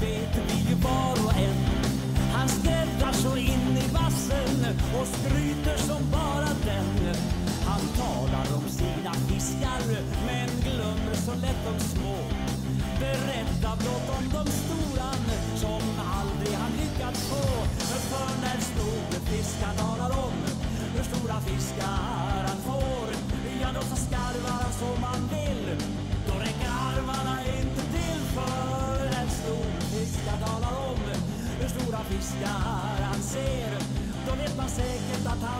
vet vi ju var och en. Han skräddar så in i vassen och skryter som bara den. Han talar om sina fiskar men glömmer så lätt de små. Berätta blott om de stora som aldrig han lyckats få. För när storfiskar talar om hur stora fiskar han får, ja då så skarvar han så man vet. vistar han ser Då vet man säkert att han